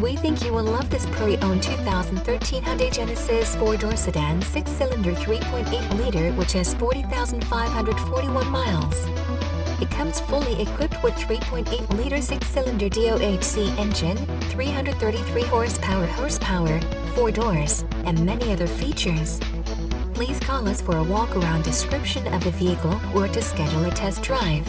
We think you will love this pre-owned 2013 Hyundai Genesis 4-door sedan 6-cylinder 3.8-liter which has 40,541 miles. It comes fully equipped with 3.8-liter 6-cylinder DOHC engine, 333 horsepower horsepower, 4 doors, and many other features. Please call us for a walk-around description of the vehicle or to schedule a test drive.